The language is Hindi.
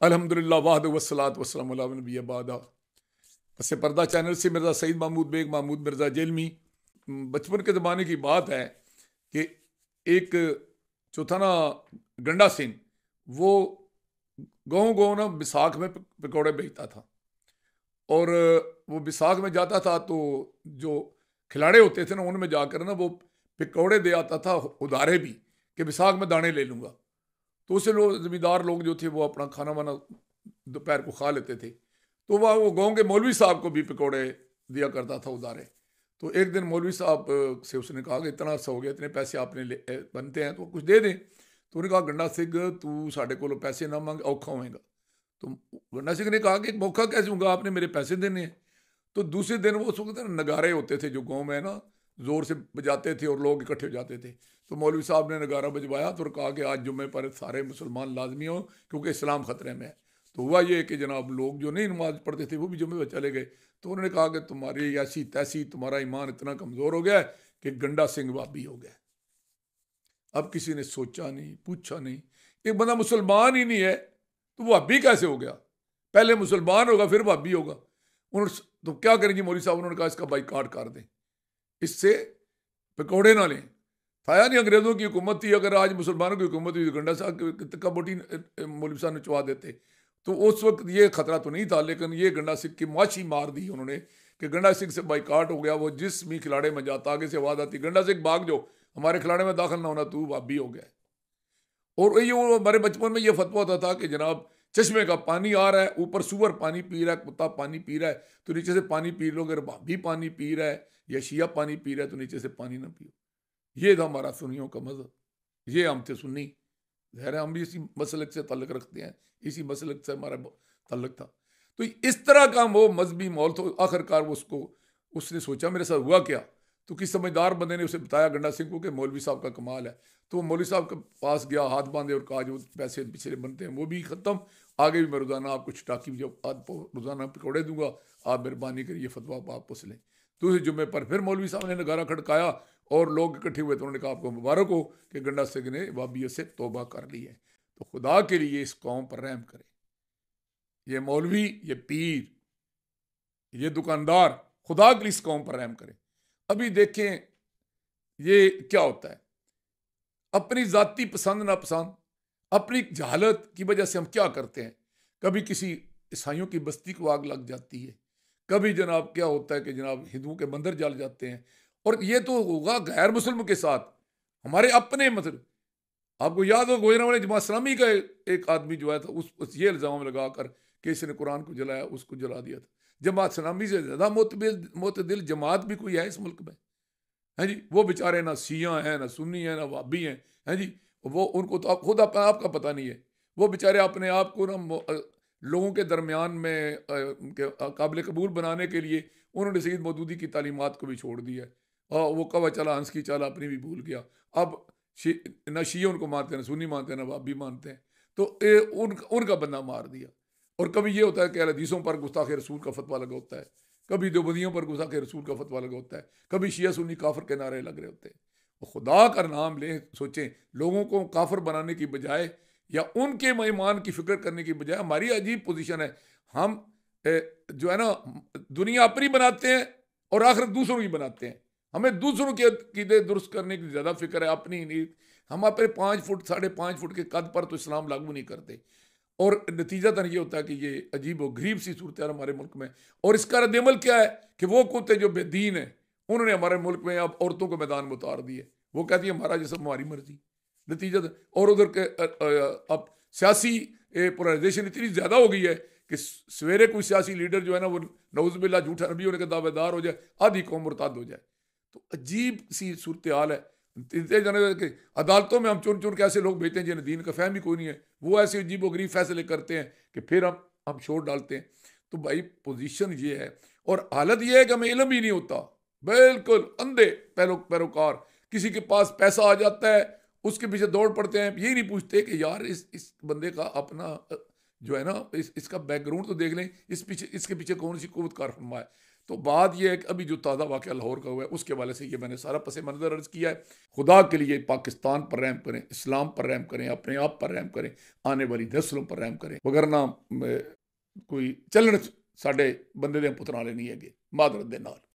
अलहमदिल्ला वाहद वसलात वसलम बादा पस पर्दा चैनल से मिर्ज़ा सईद महमूद बेग, महमूद मिर्ज़ा जेलमी। बचपन के ज़माने की बात है कि एक जो था ना गंडा सिंह वो गाँव गाँव ना बिसाख में पकौड़े बेचता था। और वो बिसाख में जाता था तो जो खिलाड़े होते थे ना, उनमें जाकर ना वो पकौड़े दे आता था, उधारे भी, कि बिसाख में दाने ले लूँगा। तो उससे लोग ज़मींदार लोग जो थे वो अपना खाना वाना दोपहर को खा लेते थे। तो वह वो गाँव के मौलवी साहब को भी पकौड़े दिया करता था उधारे तो एक दिन मौलवी साहब से उसने कहा कि इतना सा हो गया, इतने पैसे आपने ले बनते हैं तो कुछ दे दें। तो उन्होंने कहा गंडा सिंह, तू साढ़े को पैसे ना मांग, औखा होएगा। तो गंडा सिंह ने कहा कि मौका कैसे होगा? आपने मेरे पैसे देने हैं। तो दूसरे दिन वो उस वक्त नगारे होते थे जो गाँव में ना, ज़ोर से बजाते थे और लोग इकट्ठे हो जाते थे। तो मौलवी साहब ने नगारा बजवाया तो कहा कि आज जुम्मे पर सारे मुसलमान लाजमी हो, क्योंकि इस्लाम ख़तरे में है। तो हुआ ये कि जनाब लोग जो नहीं नमाज़ पढ़ते थे, वो भी जुम्मे पर चले गए। तो उन्होंने कहा कि तुम्हारी ऐसी तैसी, तुम्हारा ईमान इतना कमज़ोर हो गया कि गंडा सिंह वाबी हो गया। अब किसी ने सोचा नहीं, पूछा नहीं, एक बंदा मुसलमान ही नहीं है तो वो अभी कैसे हो गया? पहले मुसलमान होगा, फिर भाभी होगा। उन्होंने तो क्या करेंगे मौली साहब? उन्होंने कहा, इसका बाइकाट कर दें। इससे पकौड़े ना लें। नहीं अंग्रेज़ों की हुकूमत थी, अगर आज मुसलमानों की हुकूमत हुई तो गंडा साहब का बोटी मौलवी साहब ने चुवा देते। तो उस वक्त ये खतरा तो नहीं था, लेकिन ये गंडा सिंह की माशी मार दी उन्होंने कि गंडा सिंह से बाइकाट हो गया, वो जिस भी खिलाड़े में जाता, आगे से आवाज़ आती, गंडा सिंह भाग जो हमारे खिलाड़े में दाखिल ना होना, तू भाभी हो गया। और ये हमारे बचपन में ये फतवा होता था कि जनाब, चश्मे का पानी आ रहा है, ऊपर सुअर पानी पी रहा है, कुत्ता पानी पी रहा है तो नीचे से पानी पी लो अगर भाभी पानी पी रहा है, या शिया पानी पी रहा है तो नीचे से पानी ना पियो। ये था हमारा सुनियों का मज़हब, ये हम थे सुन्नी। ज़ाहिर हम भी इसी मसलक से तल्लक रखते हैं, इसी मसलक से हमारा तल्लक था। तो इस तरह का वो मजहबी मौल तो आखिरकार वो उसको, उसने सोचा, मेरे साथ हुआ क्या? तो किस समझदार बंदे ने उसे बताया, गंडा सिंह को, कि मौलवी साहब का कमाल है। तो वो मौलवी साहब के पास गया, हाथ बांधे और कहा, जो पैसे पिछले बनते हैं, वो भी ख़त्म। आगे भी मैं रोज़ाना आपको चटाकी, जब रोज़ाना पकौड़े दूँगा, आप मेहरबानी करिए, फतवा वापस लें। दूसरे जुम्मे पर फिर मौलवी साहब ने नगारा खड़काया और लोग इकट्ठे हुए तो उन्होंने कहा, आपको मुबारक हो कि गंडा सिंह ने वाबियों से तोबा कर ली है। तो खुदा के लिए इस कौम पर रहम करे। ये मौलवी, ये पीर, ये दुकानदार, खुदा के लिए इस कौम पर रहम करे। अभी देखें, ये क्या होता है? अपनी ज़ाती पसंद ना पसंद, अपनी जहालत की वजह से हम क्या करते हैं? कभी किसी ईसाइयों की बस्ती को आग लग जाती है। कभी जनाब, क्या होता है कि जनाब, हिंदुओं के मंदिर जल जाते हैं। और ये तो होगा गैर मुस्लिम के साथ। हमारे अपने मतलब। आपको याद हो गोजरा वाले जमा इस्लामी का एक आदमी जो है था उस, उस ये इल्ज़ाम लगा कर कि इसने कुरान को जलाया उसको जला दिया था। जमात इस्लामी से ज़्यादा मोतबिल मोतदिल जमात भी कोई है इस मुल्क में? है जी वो बेचारे ना सियाँ हैं ना सुन्नी हैं ना वाबी हैं। हैं जी वो उनको तो आप खुद आप, आपका पता नहीं है। वो बेचारे अपने आप को ना लोगों के दरमियान में काबिल कबूल बनाने के लिए उन्होंने सईद मदूदी की तालीमत को भी छोड़ दिया और वो कवा चला हंस की चाल अपनी भी भूल गया। अब न शी उनको मानते हैं न सुनी मानते हैं न वाबी मानते हैं। तो ए, उन, उनका बंदा मार दिया। और कभी ये होता है कि हदीसों पर गुस्ताख रसूल का फतवा लगा होता है। कभी देवबंदियों पर गुस्ताख रसूल का फतवा लगा होता है। कभी शिया सुन्नी काफर के नारे लग रहे होते हैं। खुदा का नाम लें सोचें लोगों को काफर बनाने की बजाय या उनके मेहमान की फ़िक्र करने की बजाय हमारी अजीब पोजीशन है। हम जो है ना दुनिया अपनी बनाते हैं और आखिर दूसरों की बनाते हैं। हमें दूसरों के कीदे दुरुस्त करने की ज़्यादा फ़िक्र है, अपनी नहीं। हम अपने पाँच फुट, साढ़े पाँच फुट के कद पर तो इस्लाम लागू नहीं करते। और नतीजा तो ये होता है कि ये अजीब व गरीब सी सूरत है हमारे मुल्क में। और इसका रद्दमल क्या है कि वो कुत्ते जो बेदीन है, उन्होंने हमारे मुल्क में अब औरतों को मैदान में उतार दिए। वो कहती है, हमारा जैसा हमारी मर्ज़ी। नतीजा और उधर के अब सियासी पोलराइजेशन इतनी ज़्यादा हो गई है कि सवेरे कोई सियासी लीडर जो है ना, वो नवजबिल्ला झूठा नबी होने का दावेदार हो जाए, आधी कौम मुरताद हो जाए। तो अजीब सी सूरत हाल है। जाने कि अदालतों में हम चुन चुन के ऐसे लोग भेजते हैं जिन्हें दीन का फहम ही कोई नहीं है। वो ऐसे अजीब गरीब फैसले करते हैं कि फिर हम हम छोड़ डालते हैं। तो भाई पोजीशन ये है और हालत ये है कि हमें इलम ही नहीं होता। बिल्कुल अंधे पैरो, पैरोकार। किसी के पास पैसा आ जाता है, उसके पीछे दौड़ पड़ते हैं। यही नहीं पूछते कि यार इस इस बंदे का अपना, जो है ना, इस, इसका बैकग्राउंड तो देख लें। इस पीछे, इसके पीछे कौन सी कुत कार फरमा है तो बात यह है कि अभी जो ताज़ा वाक़ लाहौर का हुआ है, उसके वाले से ये मैंने सारा पस मंज़र अर्ज़ किया है। खुदा के लिए पाकिस्तान पर रहम करें, इस्लाम पर रहम करें, अपने आप पर रहम करें, आने वाली नस्लों पर रहम करें। वगरना कोई चलन साढ़े बंदे दे पुत्राले नहीं है मादरत